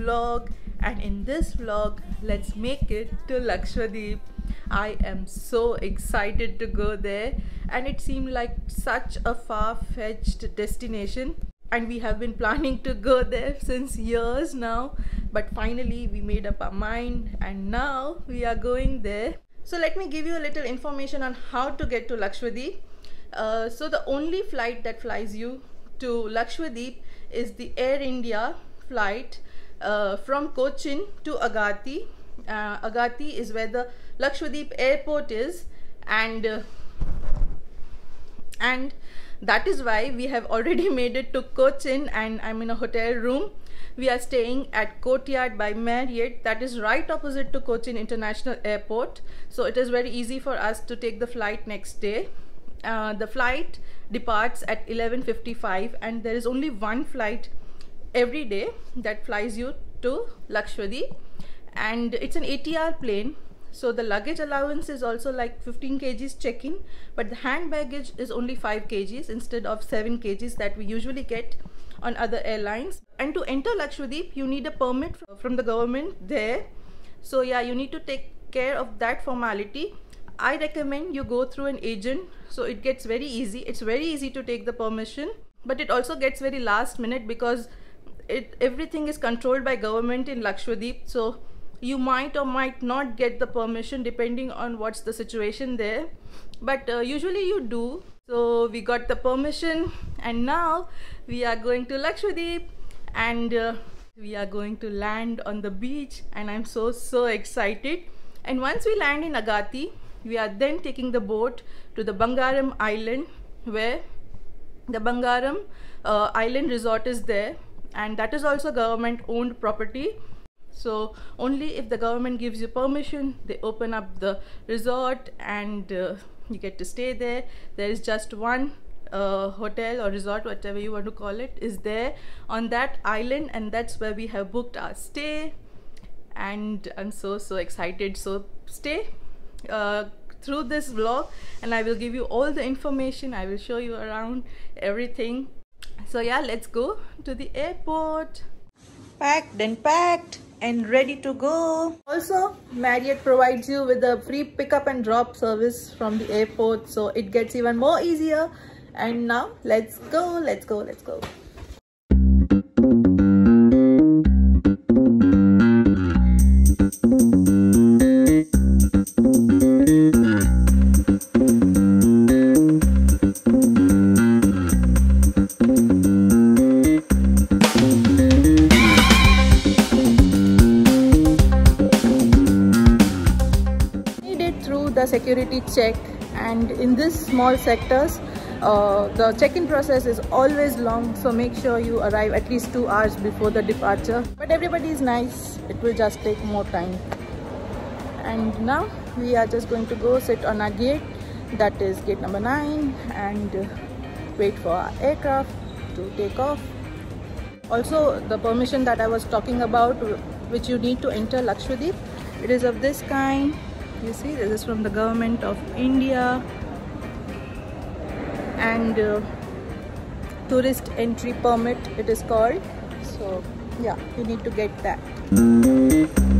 vlog and in this vlog let's make it to Lakshadweep. I am so excited to go there and it seemed like such a far-fetched destination and we have been planning to go there since years now but finally we made up our mind and now we are going there. So let me give you a little information on how to get to Lakshadweep. Uh, so the only flight that flies you to Lakshadweep is the Air India flight uh, from Cochin to Agatti. Uh, Agatti is where the Lakshadweep airport is and uh, and that is why we have already made it to Cochin and I'm in a hotel room. We are staying at Courtyard by Marriott that is right opposite to Cochin International Airport. So it is very easy for us to take the flight next day. Uh, the flight departs at 11.55 and there is only one flight every day that flies you to Lakshadweep and it's an ATR plane. So the luggage allowance is also like 15 kgs check-in but the hand baggage is only 5 kgs instead of 7 kgs that we usually get on other airlines. And to enter Lakshadweep you need a permit from the government there. So yeah you need to take care of that formality. I recommend you go through an agent. So it gets very easy. It's very easy to take the permission but it also gets very last minute because it everything is controlled by government in Lakshadweep so you might or might not get the permission depending on what's the situation there. But uh, usually you do. So we got the permission and now we are going to Lakshadweep and uh, we are going to land on the beach and I'm so so excited. And once we land in Agatti we are then taking the boat to the Bangaram island where the Bangaram uh, island resort is there and that is also government owned property. So only if the government gives you permission they open up the resort and uh, you get to stay there. There is just one uh, hotel or resort whatever you want to call it is there on that island and that's where we have booked our stay. And i'm so so excited. So stay uh, through this vlog and i will give you all the information. I will show you around everything so yeah let's go to the airport packed and packed and ready to go. Also, Marriott provides you with a free pickup and drop service from the airport so it gets even more easier. And now let's go, let's go, let's go. Check. And in these small sectors uh, the check-in process is always long so make sure you arrive at least two hours before the departure. But everybody is nice. It will just take more time. And now we are just going to go sit on our gate. That is gate number nine. And uh, wait for our aircraft to take off. Also the permission that I was talking about which you need to enter Lakshadweep. It is of this kind you see this is from the government of India. And uh, tourist entry permit it is called. So yeah you need to get that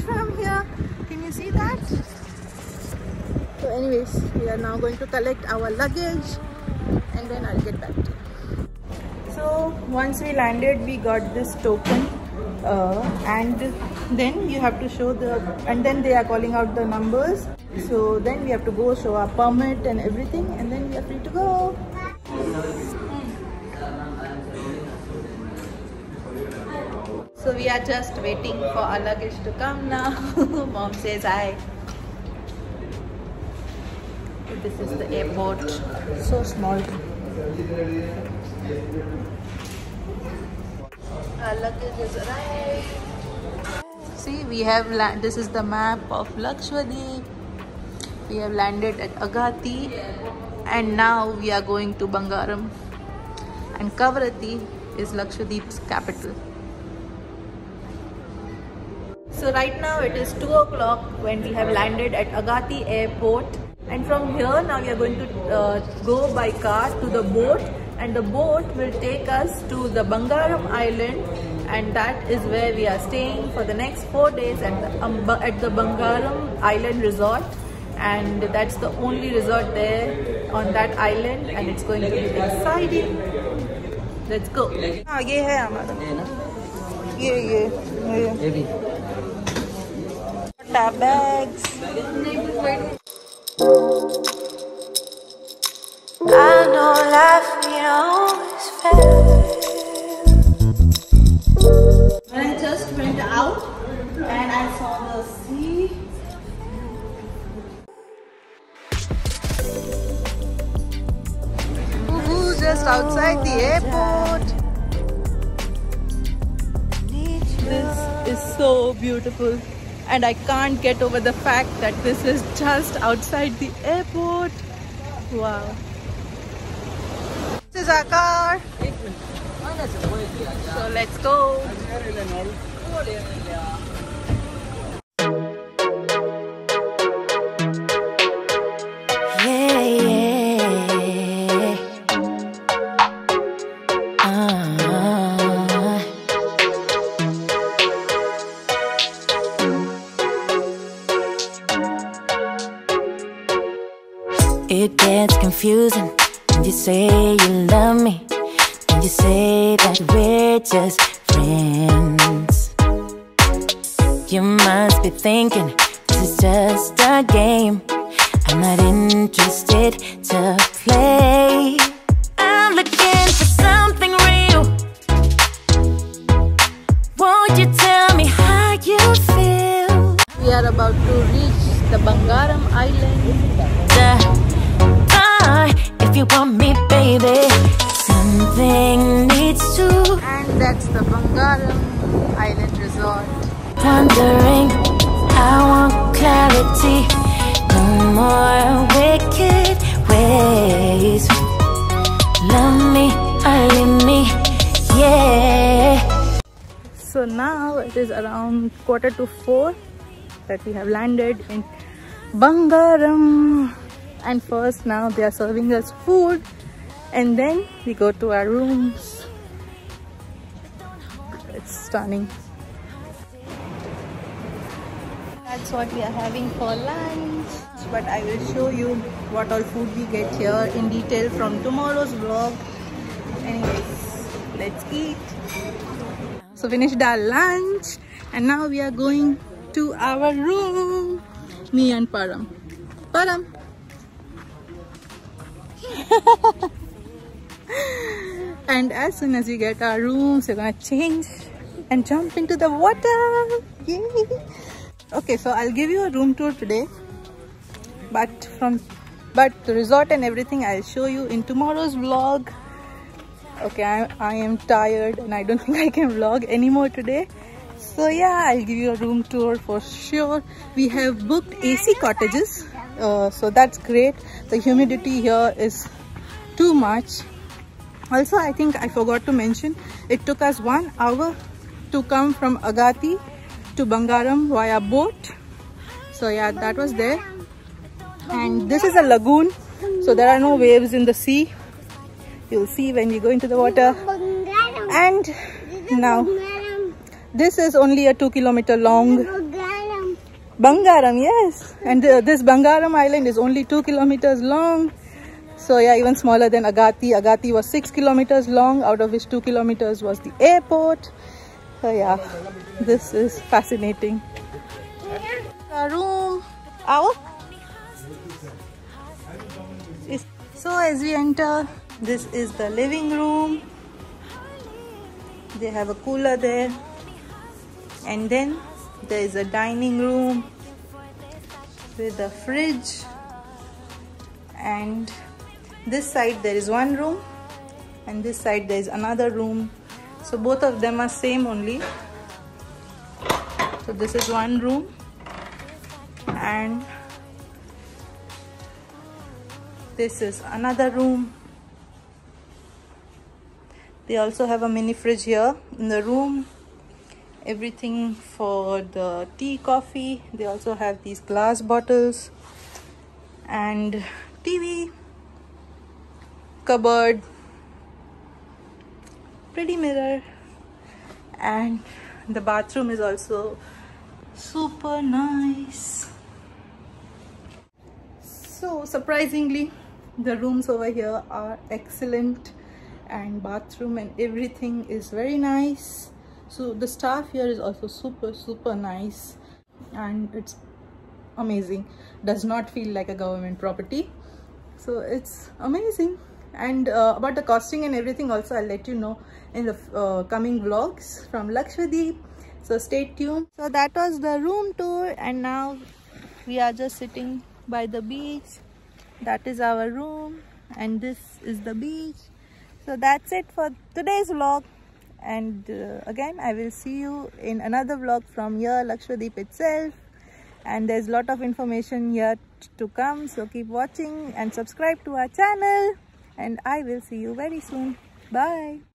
From here. Can you see that? So anyways we are now going to collect our luggage and then I'll get back to you. So once we landed we got this token uh, and then you have to show the and then they are calling out the numbers. So then we have to go show our permit and everything and then we are free to go we are just waiting for our luggage to come now. Mom says hi this is the airport. So small. Our luggage is arrived. See we have land. this is the map of Lakshadweep we have landed at Agatti and now we are going to Bangaram. And Kavaratti is Lakshadweep's capital so right now it is 2 o'clock when we have landed at Agatti airport. And from here now we are going to uh, go by car to the boat. And the boat will take us to the Bangaram island. And that is where we are staying for the next 4 days at the, um, at the Bangaram island resort. And that's the only resort there on that island. And it's going to be exciting. Let's go. Ah, ये है हमारा। Ye ये Ye bags. I know life, you know, is fair. just went out and I saw the sea We was just outside the airport. This is so beautiful and I can't get over the fact that this is just outside the airport. Wow. This is our car. So let's go. You must be thinking this is just a game. I'm not interested to play. I'm looking for something real. Won't you tell me how you feel? We are about to reach the Bangaram Island if you want me, baby. Something needs to. And that's the Bangaram Island Resort. Wondering, I want clarity. No more wicked ways. Love me leave me, yeah. So now it is around quarter to four that we have landed in Bangaram and first now they are serving us food and then we go to our rooms it's stunning that's what we are having for lunch. But i will show you what all food we get here in detail from tomorrow's vlog. Anyways let's eat. So finished our lunch and now we are going to our room. Me and param. Param. And as soon as we get our rooms we're gonna change and jump into the water. Yay. Okay so i'll give you a room tour today. But from but the resort and everything i'll show you in tomorrow's vlog. Okay I, I am tired and i don't think i can vlog anymore today. So yeah i'll give you a room tour for sure. We have booked ac cottages. Uh, so that's great. The humidity here is too much. Also i think i forgot to mention it took us one hour to come from agatti to bangaram via boat so yeah that was there and this is a lagoon so there are no waves in the sea you'll see when you go into the water and now this is only a two kilometer long Bangaram, yes. And uh, this Bangaram island is only two kilometers long. So yeah, even smaller than Agatti. Agatti was six kilometers long, out of which two kilometers was the airport. So yeah, this is fascinating. A room. Out. So as we enter, this is the living room. They have a cooler there. And then there is a dining room with a fridge. And this side there is one room and this side there is another room so both of them are same only. So this is one room. And this is another room. They also have a mini fridge here in the room. Everything for the tea coffee. They also have these glass bottles and TV cupboard pretty mirror. And the bathroom is also super nice. So surprisingly the rooms over here are excellent and bathroom and everything is very nice. So the staff here is also super super nice and it's amazing. Does not feel like a government property. So it's amazing and uh, about the costing and everything also i'll let you know in the uh, coming vlogs from lakshadweep. So stay tuned. So that was the room tour and now we are just sitting by the beach. That is our room and this is the beach. So that's it for today's vlog. And uh, again i will see you in another vlog from here lakshadweep itself. And there's a lot of information yet to come so keep watching and subscribe to our channel and i will see you very soon. Bye